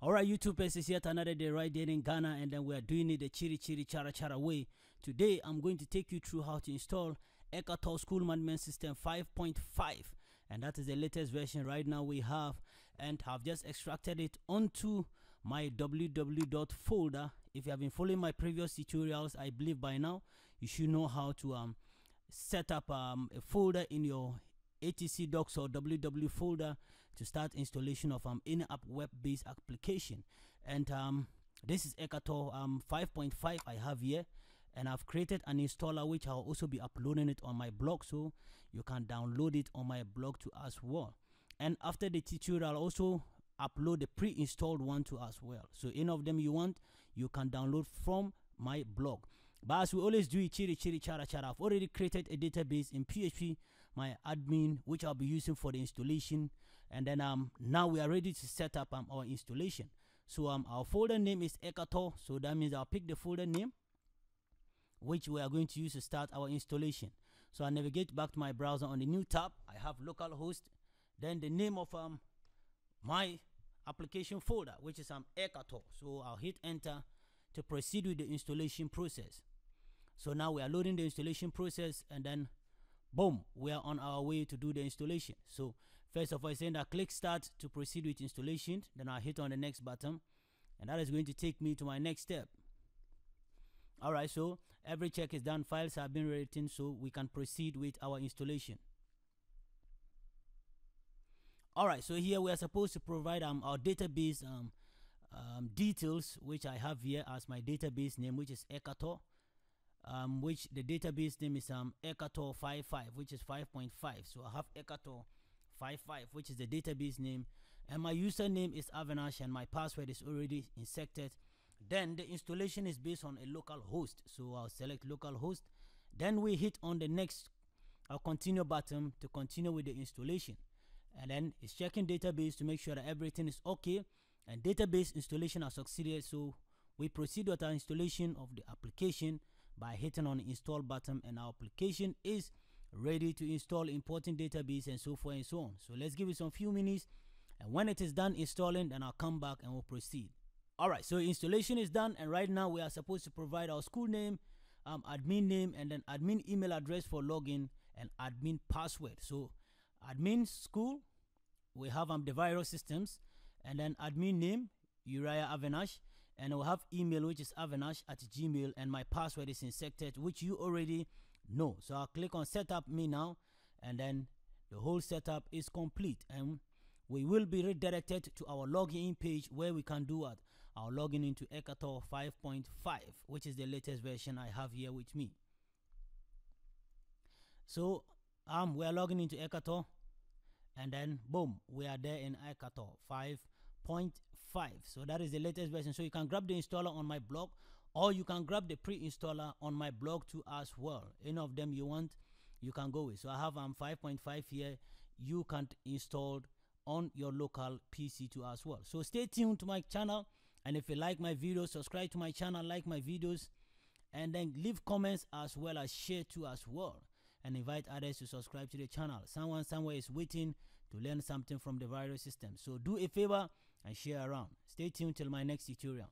All right, YouTube is yet another day right there in Ghana, and then we are doing it the chiri chiri chara chara way. Today, I'm going to take you through how to install Ekattor School Management System 5.5, and that is the latest version right now we have, and have just extracted it onto my www folder. If you have been following my previous tutorials, I believe by now you should know how to um set up um, a folder in your htdocs or www folder to start installation of um in-app web-based application. And um this is Ekattor um 5.5 I have here. And I've created an installer which I'll also be uploading it on my blog. So you can download it on my blog to as well. And after the tutorial I'll also upload the pre-installed one to as well. So any of them you want you can download from my blog. But as we always do chiri chiri chara chara, I've already created a database in PHP, my admin, which I'll be using for the installation. And then um now we are ready to set up um, our installation. So um our folder name is Ekattor, so that means I'll pick the folder name which we are going to use to start our installation. So I navigate back to my browser on the new tab. I have localhost, then the name of um my application folder, which is um Ekattor. So I'll hit enter to proceed with the installation process. So now we are loading the installation process and then boom, we are on our way to do the installation. So first of all, I saying that click start to proceed with installation. Then I hit on the next button and that is going to take me to my next step. All right, so every check is done. Files have been written so we can proceed with our installation. All right, so here we are supposed to provide um, our database um, um, details, which I have here as my database name, which is Ekattor um, which the database name is um, Ekattor 55, which is 5.5. So I have Ekattor 55, which is the database name, and my username is Avinash, and my password is already inserted. Then the installation is based on a local host, so I'll select local host. Then we hit on the next I'll continue button to continue with the installation, and then it's checking database to make sure that everything is okay, and database installation has succeeded. So we proceed with our installation of the application by hitting on install button and our application is ready to install important database and so forth and so on. So let's give it some few minutes and when it is done installing then i'll come back and we'll proceed. All right so installation is done and right now we are supposed to provide our school name um, admin name and then admin email address for login and admin password. So admin school we have um, Da-viruz systems and then admin name uriah avinash and I'll have email which is avinash at gmail and my password is inserted which you already know. So I'll click on setup me now and then the whole setup is complete. And we will be redirected to our login page where we can do our login into Ekattor 5.5 which is the latest version I have here with me. So um we are logging into Ekattor and then boom we are there in Ekattor 5 so that is the latest version. So you can grab the installer on my blog or you can grab the pre-installer on my blog too as well. Any of them you want you can go with. So i have um 5.5 here. You can install on your local pc too as well. So stay tuned to my channel and if you like my videos subscribe to my channel like my videos and then leave comments as well as share too as well and invite others to subscribe to the channel. Someone somewhere is waiting to learn something from Da-viruz system. So do a favor and share around. Stay tuned till my next tutorial.